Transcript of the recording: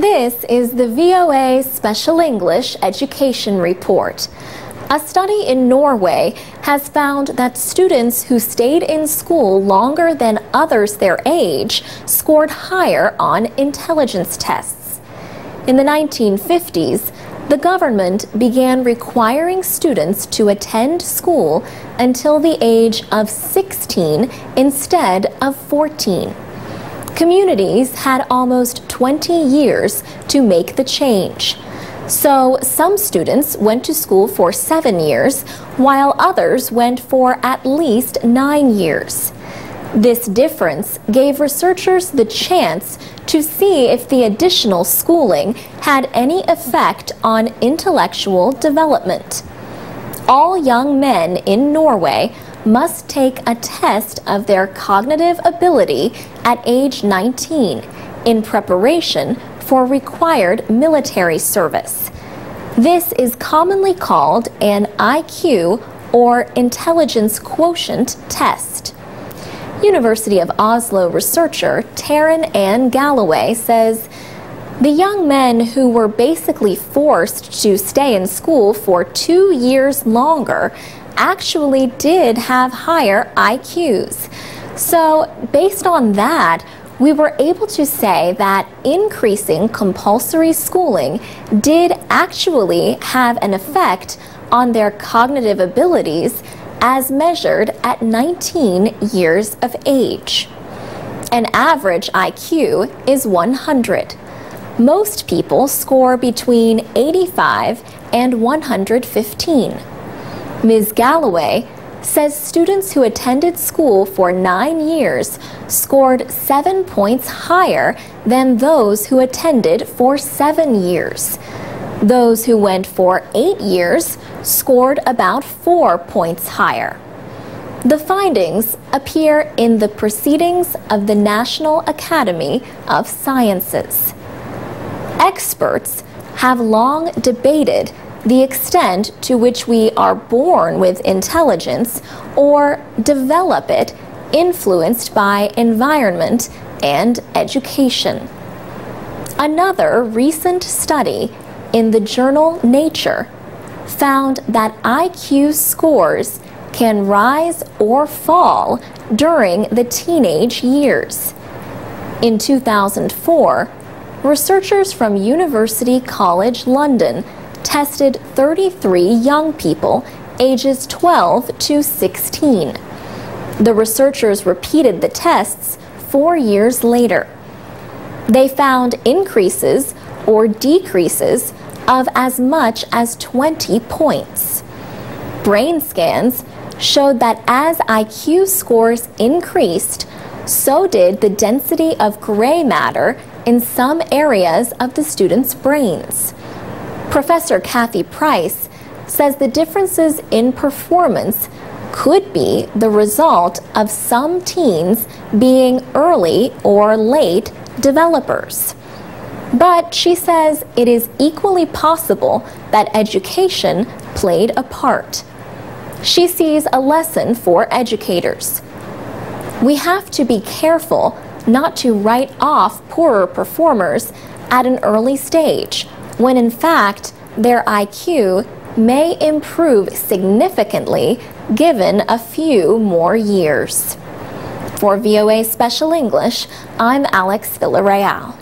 This is the VOA Special English Education Report. A study in Norway has found that students who stayed in school longer than others their age scored higher on intelligence tests. In the 1950s, the government began requiring students to attend school until the age of 16 instead of 14. Communities had almost 20 years to make the change. So some students went to school for seven years, while others went for at least nine years. This difference gave researchers the chance to see if the additional schooling had any effect on intellectual development. All young men in Norway must take a test of their cognitive ability at age 19 in preparation for required military service. This is commonly called an IQ or Intelligence Quotient Test. University of Oslo researcher Taryn Ann Galloway says the young men who were basically forced to stay in school for two years longer actually did have higher IQs. So, based on that, we were able to say that increasing compulsory schooling did actually have an effect on their cognitive abilities as measured at 19 years of age. An average IQ is 100. Most people score between 85 and 115. Ms. Galloway says students who attended school for nine years scored seven points higher than those who attended for seven years. Those who went for eight years scored about four points higher. The findings appear in the Proceedings of the National Academy of Sciences. Experts have long debated the extent to which we are born with intelligence or develop it influenced by environment and education. Another recent study in the journal Nature found that IQ scores can rise or fall during the teenage years. In 2004, researchers from University College London tested 33 young people ages 12 to 16. The researchers repeated the tests four years later. They found increases or decreases of as much as 20 points. Brain scans showed that as IQ scores increased, so did the density of gray matter in some areas of the students' brains. Professor Cathy Price says the differences in performance could be the result of some teens being early or late developers. But she says it is equally possible that education played a part. She sees a lesson for educators. We have to be careful not to write off poorer performers at an early stage when in fact their IQ may improve significantly given a few more years. For VOA Special English, I'm Alex Villarreal.